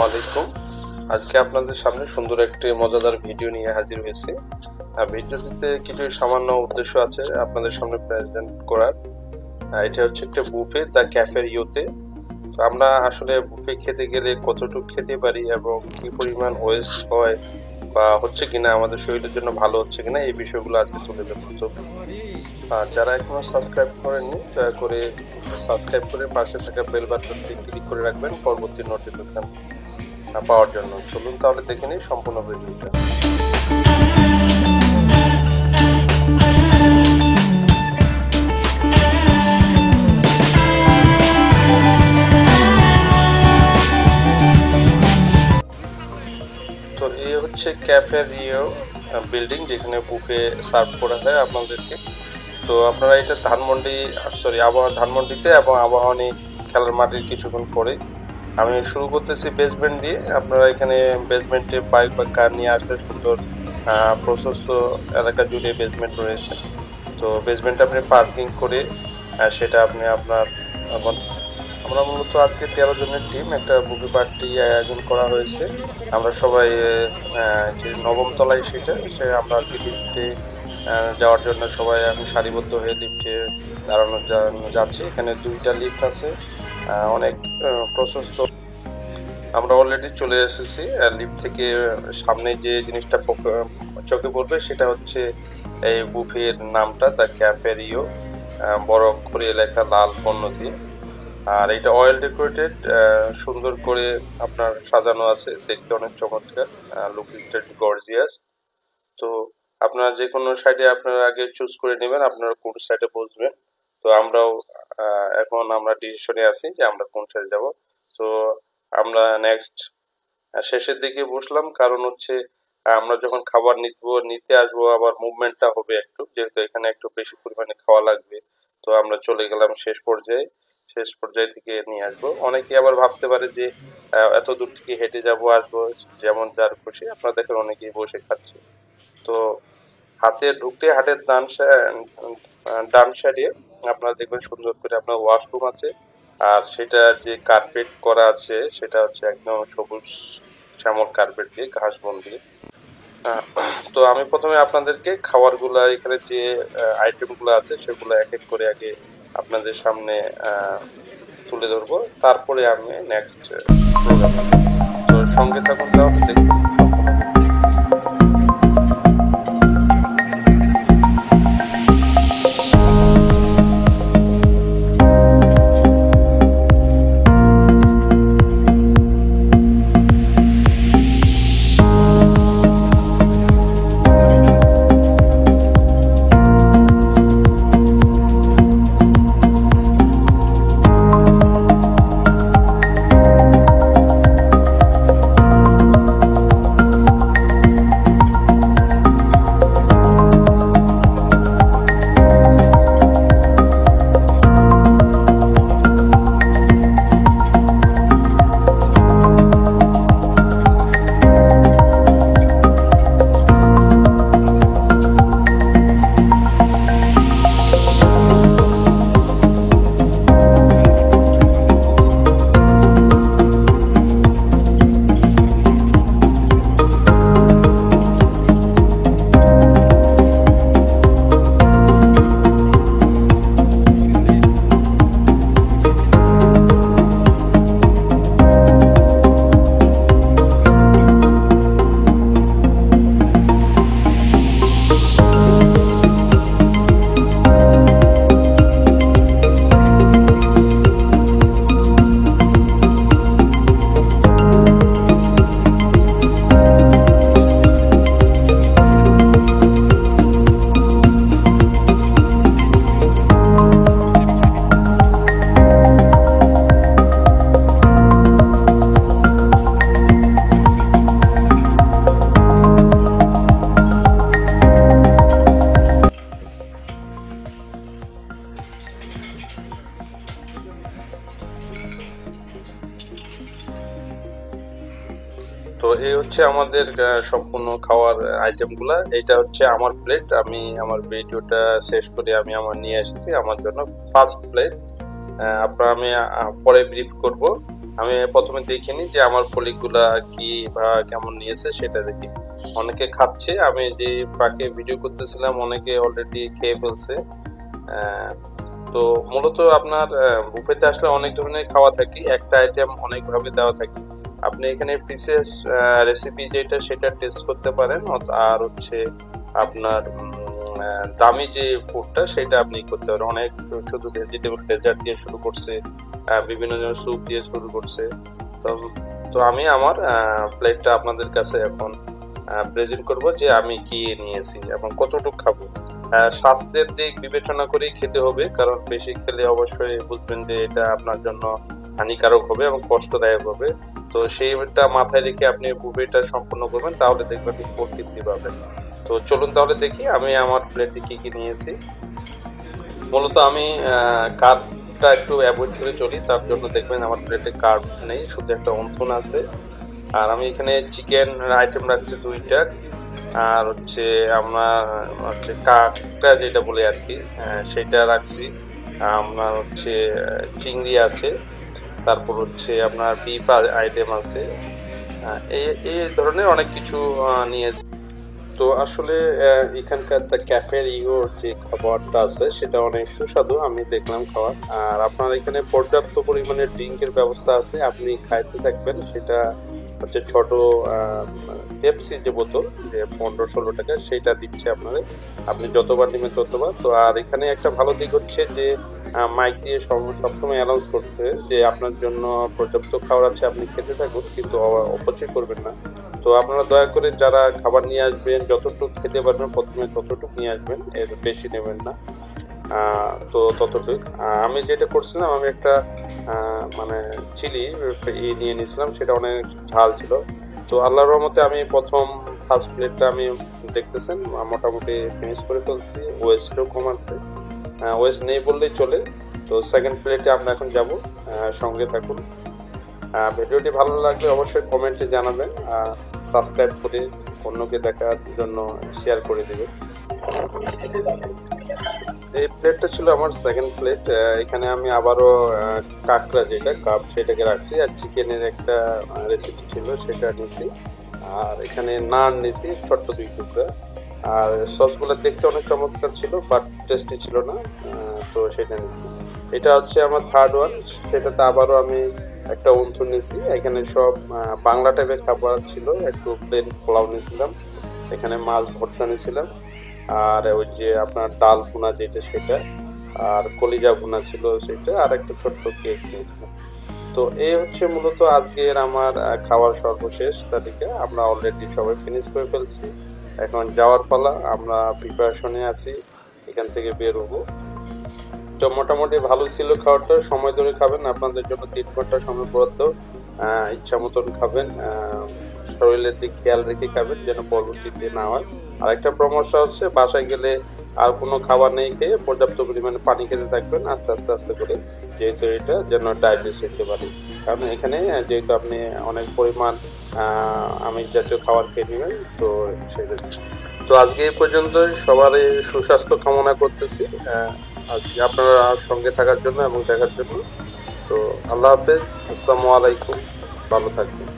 আসসালামু আলাইকুম। আজকে আপনাদের সামনে সুন্দর একটি মজাদার ভিডিও নিয়ে হাজির হয়েছি। ভিডিওটিতে কিছু সামান্য উদ্দেশ্য আছে আপনাদের সামনে প্রেজেন্ট করার। এটা হচ্ছে একটা বুফে দ্য ক্যাফের ইউতে তো আমরা আসলে বুফে খেতে গেলে কতটুকু খেতে পারি এবং কি পরিমাণ ওয়েস্ট হয় বা হচ্ছে কিনা, আমাদের শরীরের জন্য ভালো হচ্ছে কিনা, এই বিষয়গুলো আজকে তুলে দেবো তো আর যারা এখনও সাবস্ক্রাইব করেননি, দয়া করে সাবস্ক্রাইব করে পাশে থাকা বেল বাটনটি ক্লিক করে রাখবেন, পরবর্তী নোটিফিকেশন পাওয়ার জন্য। চলুন তাহলে দেখে নিই সম্পূর্ণ ভিডিওটা হচ্ছে ক্যাফে রিও বিল্ডিং যেখানে বুফে সার্ভ করা হয় আপনাদেরকে। তো আপনারা এটা ধানমন্ডি সরি আবহাওয়া ধানমন্ডিতে এবং আবহাওয়ানি খেলার মাঠের কিছুক্ষণ পরে আমি শুরু করতেছি বেসমেন্ট দিয়ে। আপনারা এখানে বেসমেন্টে বাইক বা কার নিয়ে আসলে সুন্দর প্রশস্ত এলাকা জুড়ে বেসমেন্ট রয়েছে। তো বেসমেন্টে আপনি পার্কিং করে সেটা আপনি আপনার আমরা মূলত আজকে তেরো জনের টিম একটা বুকি পার্টি আয়োজন করা হয়েছে। আমরা সবাই যে নবম তলায় সেটা, সে আমরা আজকে লিফটে যাওয়ার জন্য সবাই আমি সারিবদ্ধ হয়ে লিফটে দাঁড়ানো যাচ্ছি। এখানে দুইটা লিফট আছে অনেক প্রশস্ত। আমরা অলরেডি চলে এসেছি লিফট থেকে সামনে যে জিনিসটা চোখে পড়বে সেটা হচ্ছে এই বুফের নামটা, দ্য ক্যাফেরিও। বড় করে লেখা লাল পণ্য দিয়ে আর এটা অয়েল ডেকোরেটেড সুন্দর করে আপনার সাজানো আছে, দেখতে অনেক চমৎকার লুকিং গর্জিয়াস তো আপনারা যে কোনো সাইডে আপনারা আগে চুজ করে নেবেন, আপনারা কোন সাইডে বসবেন। তো আমরাও এখন আমরা ডিসিশনে আছি যে আমরা কোন সাইডে যাব। তো আমরা নেক্সট শেষের দিকে বসলাম, কারণ হচ্ছে আমরা যখন খাবার নিতে নিতে আসব, আবার মুভমেন্টটা হবে একটু, যেহেতু এখানে একটু বেশি পরিমাণে খাওয়া লাগবে। তো আমরা চলে গেলাম শেষ পর্যায়ে। শেষ পর্যায় থেকে নিয়ে আসব। অনেকে আবার ভাবতে পারে যে এত দূর থেকে হেঁটে যাব, আসব, যেমন যার খুশি। আপনারা দেখেন অনেকেই বসে খাচ্ছে। তো হাতে ঢুকতে হাটের ডান ডান সাইডে আপনারা দেখবেন সুন্দর করে আপনার ওয়াশরুম আছে। আর সেটা যে কার্পেট করা আছে, সেটা হচ্ছে একদম সবুজ শ্যামল কার্পেট দিয়ে, ঘাস বন দিয়ে। তো আমি প্রথমে আপনাদেরকে খাবারগুলা, এখানে যে আইটেমগুলো আছে, সেগুলো এক এক করে আগে আপনাদের সামনে তুলে ধরবো। তারপরে আমি নেক্সট প্রোগ্রাম তো সঙ্গে থাকুন তাহলে। তো এই হচ্ছে আমাদের সম্পূর্ণ খাওয়ার আইটেমগুলা এটা হচ্ছে আমার প্লেট আমি আমার ভিডিওটা শেষ করে আমি আমার নিয়ে এসেছি আমার জন্য ফার্স্ট প্লেট আপনার আমি পরে ব্রিফ করব। আমি প্রথমে দেখিনি যে আমার কলিগুলা কি বা কেমন নিয়েছে, সেটা দেখি। অনেকে খাচ্ছে, আমি যে ফাঁকে ভিডিও করতেছিলাম, অনেকে অলরেডি খেয়ে ফেলছে। তো মূলত আপনার বুফেতে আসলে অনেক ধরনের খাওয়া থাকে। একটা আইটেম অনেকভাবে দেওয়া থাকে। আপনি এখানে পিসেস রেসিপি যেটা সেটা টেস্ট করতে পারেন। আর হচ্ছে আপনার দামি যে ফুডটা সেটা আপনি করতে পারেন। অনেক শুধু ভেজিটেবল ডেজার্ট দিয়ে শুরু করছে বিভিন্ন ধরনের স্যুপ দিয়ে শুরু করছে। তো তো আমি আমার প্লেটটা আপনাদের কাছে এখন প্রেজেন্ট করব যে আমি কি নিয়েছি এবং কতটুকু খাব। স্বাস্থ্যের দিক বিবেচনা করেই খেতে হবে, কারণ বেশি খেলে অবশ্যই বুঝবেন যে এটা আপনার জন্য হানিকারক হবে এবং কষ্টদায়ক হবে। তো সেইটা মাথায় রেখে আপনি বুফেটা সম্পূর্ণ করবেন, তাহলে দেখবেন ফুড তৃপ্তি পাবেন। তো চলুন তাহলে দেখি, আমি আমার প্লেটে কি কি নিয়েছি। মূলত আমি কার্ভটা একটু অ্যাভয়েড করে চলি, তার জন্য দেখবেন আমার প্লেটে কার্ভ নেই, শুধু একটা অন্থন আছে। আর আমি এখানে চিকেন আইটেম রাখছি দুইটা, আর হচ্ছে আমরা, হচ্ছে কাকটা যেটা বলে আর কি সেটা রাখছি। আপনার হচ্ছে চিংড়ি আছে। তারপর হচ্ছে আপনার বিফ আইটেম আছে। এই ধরনের অনেক কিছু নিয়েছি। তো আসলে এখানকার দ্য ক্যাফের ইওর যে খাবারটা আছে, সেটা অনেক সুস্বাদু। আমি দেখলাম খাবার। আর আপনার এখানে পর্যাপ্ত পরিমাণে ড্রিঙ্কের ব্যবস্থা আছে। আপনি খাইতে থাকবেন। সেটা হচ্ছে ছোট পেপসি যে বোতল, যে পনেরো ষোলো টাকা সেটা দিচ্ছে আপনাদের। আপনি যতবার নেবেন ততবার। তো আর এখানে একটা ভালো দিক হচ্ছে যে মাইক দিয়ে সব- সবসময় অ্যানাউন্স করতে যে আপনার জন্য পর্যাপ্ত খাবার আছে, আপনি খেতে থাকুন, কিন্তু অপচয় করবেন না। তো আপনারা দয়া করে যারা খাবার নিয়ে আসবেন, যতটুকু খেতে পারবেন, প্রথমে ততটুকু নিয়ে আসবেন, এর বেশি নেবেন না। তো ততটুকু। আমি যেটা করছিলাম, আমি একটা মানে চিলি নিয়ে নিয়েছিলাম, সেটা অনেক ঝাল ছিল। তো আল্লাহর রহমতে আমি প্রথম ফার্স্ট প্লেটটা আমি দেখতেছেন মোটামুটি ফিনিশ করে ফেলছি ওয়েস্টও কম আছে। ওয়েস্ট নেই বললেই চলে। তো সেকেন্ড প্লেটে আমরা এখন যাব। সঙ্গে থাকুন। ভিডিওটি ভালো লাগলে অবশ্যই কমেন্টে জানাবেন। সাবস্ক্রাইব করে অন্যকে দেখার জন্য শেয়ার করে দেবেন। এই প্লেটটা ছিল আমার সেকেন্ড প্লেট এখানে আমি আবারও কাঁকড়া যেটা কাপ সেটাকে রাখছি। আর চিকেনের একটা রেসিপি ছিল, সেটা নিছি। আর এখানে নান নিছি, ছোট্ট দুই টুকরা। আর সসগুলো দেখতে অনেক চমৎকার ছিল বাট টেস্টি ছিল না তো সেটা নিছি এটা হচ্ছে আমার থার্ড ওয়ান সেটাতে আবারও আমি একটা অন্থন নিয়েছি। এখানে সব বাংলা টাইপের খাবার ছিল, একটু প্লেন পোলাও নিয়েছিলাম, এখানে মাছ ভর্তা নিয়েছিলাম, আর ওই যে আপনার ডাল ভুনা যেটা সেটা, আর কলিজা ভুনা ছিল সেটা, আর একটা ছোট্ট কেক নিয়েছিলাম। তো এই হচ্ছে মূলত আজকের আমার খাওয়ার সর্বশেষ তালিকা। আমরা অলরেডি সবাই ফিনিশ করে ফেলছি। এখন যাওয়ার পালা, আমরা প্রিপারেশনে আছি, এখান থেকে বের হব তো মোটামুটি ভালো ছিল খাবারটা সময় ধরে খাবেন, আপনাদের জন্য তিন ঘণ্টা সময় বরাদ্দ ইচ্ছা মতন খাবেন শরীরের দিক খেয়াল রেখে খাবেন, যেন পরবর্তীতে না হয়। আর একটা সমস্যা হচ্ছে, বাসায় গেলে আর কোনো খাবার নেই খেয়ে পর্যাপ্ত পরিমাণে পানি খেতে থাকবেন, আস্তে আস্তে আস্তে করে, যেহেতু এটা যেন ডাইজেস্ট হতে পারে কারণ এখানে, যেহেতু আপনি অনেক পরিমাণ আমিষ জাতীয় খাবার খেয়ে নেবেন। তো সেটা তো আজকে এই পর্যন্ত সবারই সুস্বাস্থ্য কামনা করতেছি। আজকে আপনারা সঙ্গে থাকার জন্য এবং দেখার জন্য। তো আল্লাহ হাফেজ। আসসালামু আলাইকুম। ভালো থাকবেন।